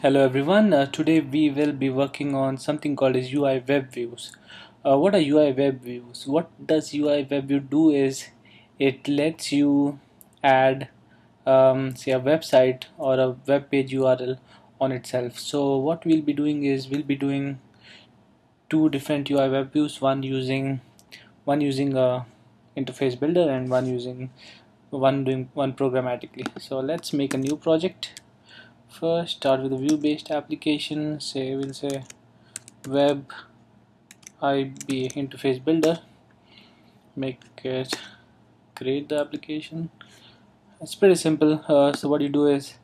Hello everyone, uh, today we will be working on something called as UI web views. Uh, what are UI web views? What does UI web view do is it lets you add um, say a website or a web page URL on itself. So what we'll be doing is we'll be doing two different UI web views, one using one using a interface builder and one using one doing one programmatically. So let's make a new project first start with a view based application say we'll say web IB interface builder. Make it create the application. It's pretty simple. Uh, so what you do is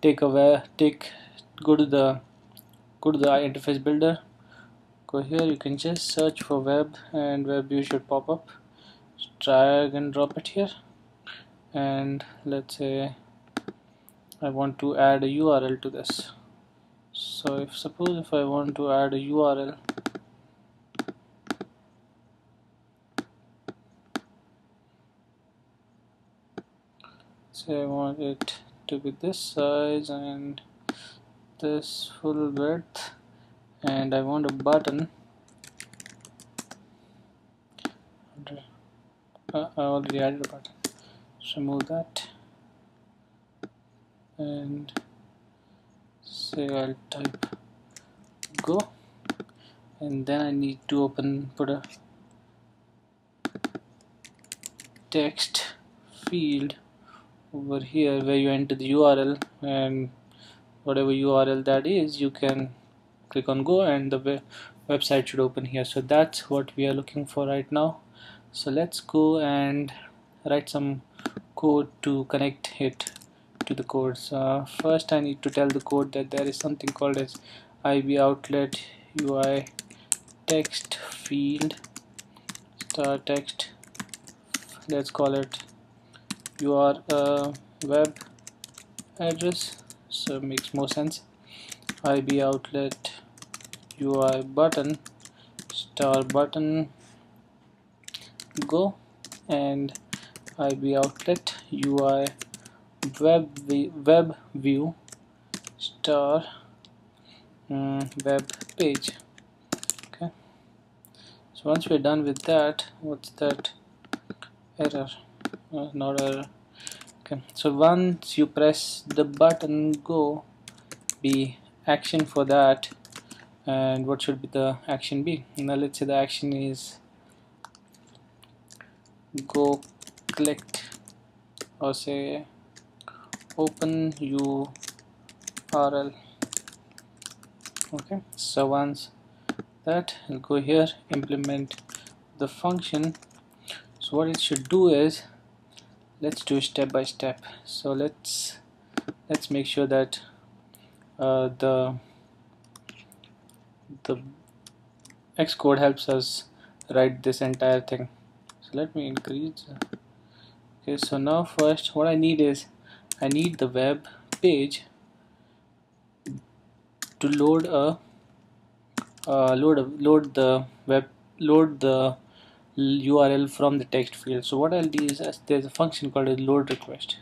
take a web take go to the go to the interface builder. Go here you can just search for web and web view should pop up. Drag and drop it here. And let's say I want to add a URL to this. So if suppose if I want to add a URL say I want it to be this size and this full width and I want a button. Uh, I already added a button. So remove that and say I'll type go. And then I need to open put a text field over here where you enter the URL and whatever URL that is you can click on go and the website should open here. So that's what we are looking for right now. So let's go and write some code to connect it to the codes uh, first I need to tell the code that there is something called as IB outlet UI text field. Star text let's call it your uh, web address. So it makes more sense. IB outlet UI button star button go and IB outlet UI web web view star um, web page. Okay. So once we're done with that what's that? Error. Uh, not error. Okay. So once you press the button go. Be action for that. And what should be the action be now let's say the action is go click or say open URL okay so once that I'll go here implement the function. So what it should do is let's do step by step. So let's let's make sure that uh, the the Xcode helps us write this entire thing. So let me increase. Okay so now first what I need is I need the web page to load a uh, load load the web load the URL from the text field. So what I'll do is there's a function called a load request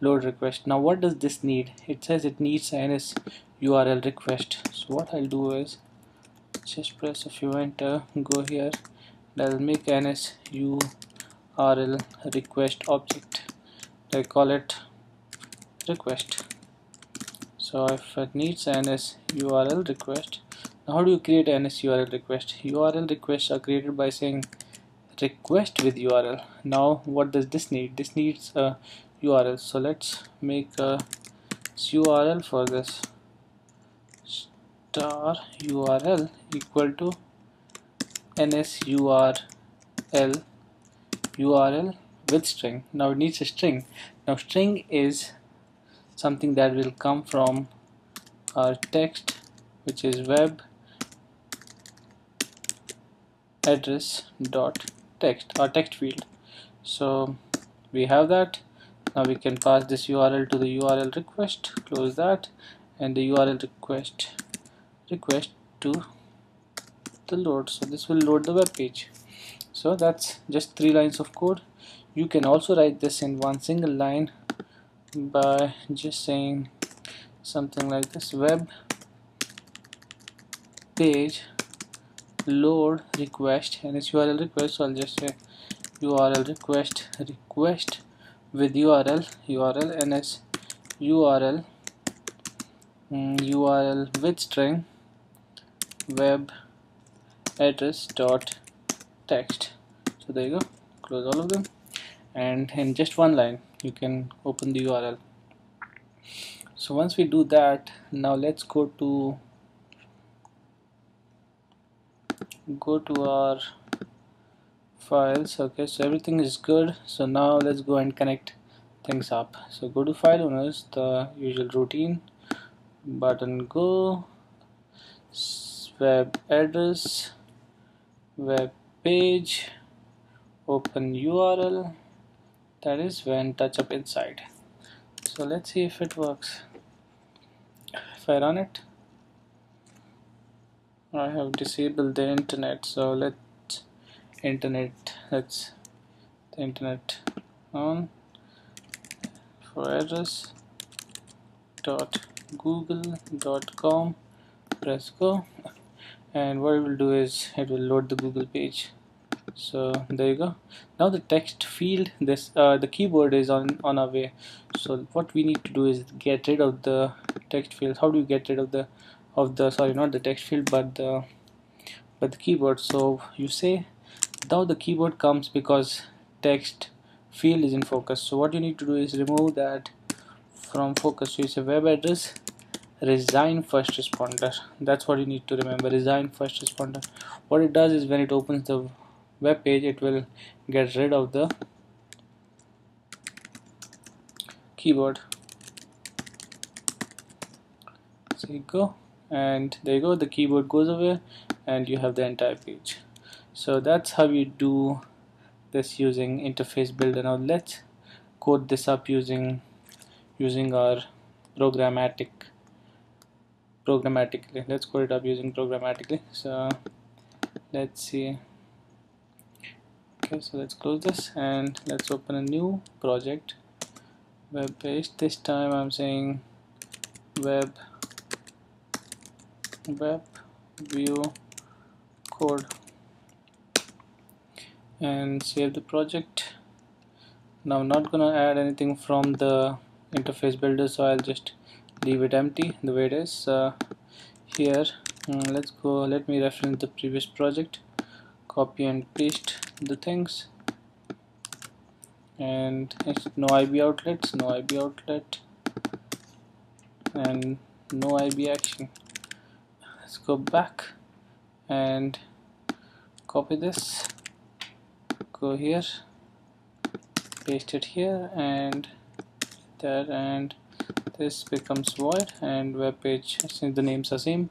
load request. Now what does this need? It says it needs ns URL request. So what I'll do is just press a few enter go here. I'll make ns URL request object. I call it request. So if it needs ns url request now how do you create ns url request? Url requests are created by saying request with url now what does this need? This needs a url so let's make a url for this. Star url equal to ns url url with string. Now it needs a string. Now string is something that will come from our text which is web address dot text our text field. So we have that. Now we can pass this URL to the URL request close that and the URL request request to the load. So this will load the web page. So that's just three lines of code. You can also write this in one single line by just saying something like this. Web page load request. And it's URL request so I'll just say URL request request with URL URL and ns URL mm, URL with string web address dot text. So there you go. Close all of them. And in just one line you can open the URL so once we do that now let's go to go to our files okay? So everything is good. So now let's go and connect things up. So go to file owners the usual routine. Button go. Web address web page. Open URL that is when touch up inside. So let's see if it works. If I run it I have disabled the internet. So let's internet let's the internet on. For address dot google dot com press go. And what it will do is it will load the google page so there you go. Now the text field this uh, the keyboard is on on our way. So what we need to do is get rid of the text field. How do you get rid of the of the sorry not the text field but the but the keyboard? So you say now the keyboard comes because text field is in focus. So what you need to do is remove that from focus. So it's a web address resign first responder. That's what you need to remember. Resign first responder. What it does is when it opens the web page it will get rid of the keyboard. So you go and there you go the keyboard goes away and you have the entire page. So that's how you do this using interface builder. Now let's code this up using using our programmatic programmatically. Let's code it up using programmatically. So let's see so let's close this and let's open a new project. Web page. This time I'm saying web web view code and save the project. Now I'm not gonna add anything from the interface builder so I'll just leave it empty the way it is. Uh, here uh, let's go let me reference the previous project copy and paste the things. And no IB outlets no IB outlet. And no IB action. Let's go back and copy this. Go here paste it here and there and this becomes void and web page since the names are same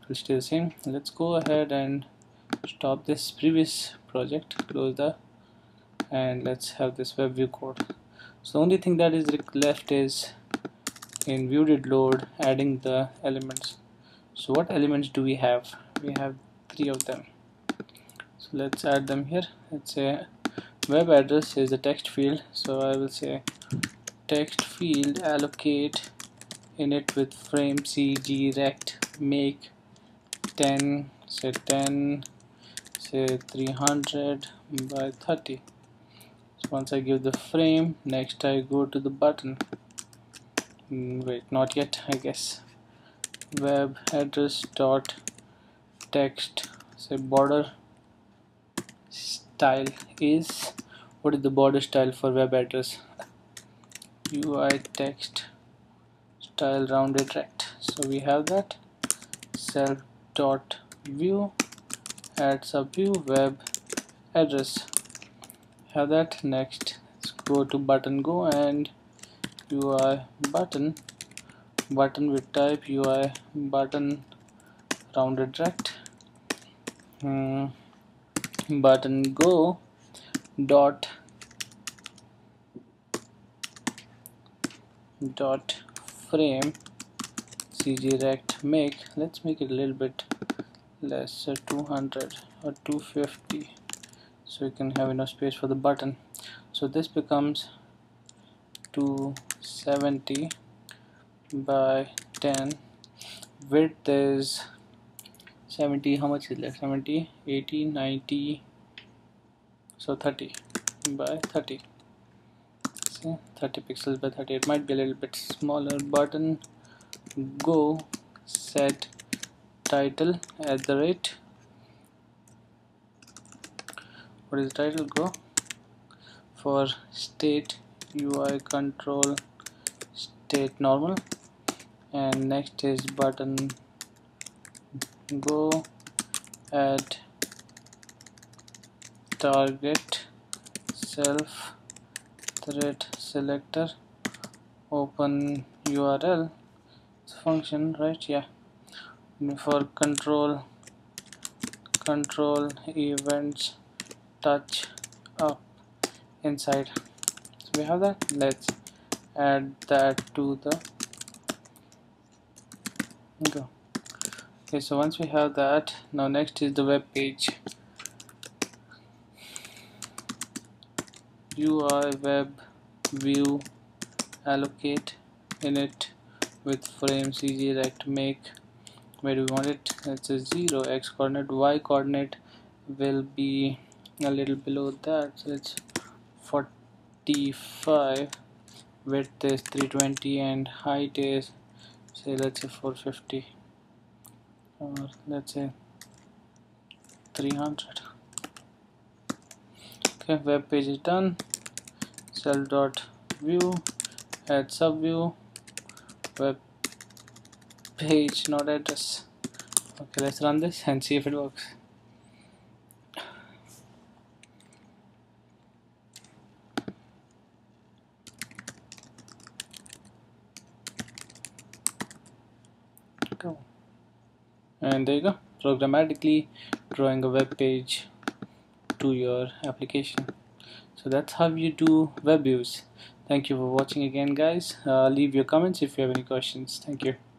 it will stay the same. Let's go ahead and stop this previous project close the and let's have this web view code. So the only thing that is left is in view did load adding the elements. So what elements do we have? We have three of them. So let's add them here. Let's say web address is the text field. So I will say text field allocate init with frame cg rect make 10 say 10 say 300 by 30 so once I give the frame next I go to the button. Mm, wait not yet I guess. Web address dot text. Say border style is what is the border style for web address? UI text style rounded rect so we have that. Self dot view add sub view web address. Have that. Next let's go to button. Go and UI button. Button with type UI button. Rounded rect hmm, button go dot dot frame. Cg rect make. Let's make it a little bit less uh, so 200 or 250 so you can have enough space for the button. So this becomes 270 by 10 width is 70 how much is left? 70 80 90 so 30 by 30 see 30 pixels by 30 it might be a little bit smaller button. Go set title at the rate. What is title? Go. For state UI control state normal. And next is button. Go. Add. Target. Self. Thread selector. Open URL function right? Yeah for control control events touch up inside. So we have that. Let's add that to the go. Okay so once we have that now next is the web page. UI web view allocate init with frame cg rect make where we want it it's a 0 x coordinate y coordinate will be a little below that. So it's 45 width is 320 and height is say let's say 450 or let's say 300 okay web page is done. Self dot view add sub view web page not address. Okay let's run this and see if it works. Go. And there you go. Programmatically drawing a web page to your application. So that's how you do web views. Thank you for watching again guys. Uh, leave your comments if you have any questions. Thank you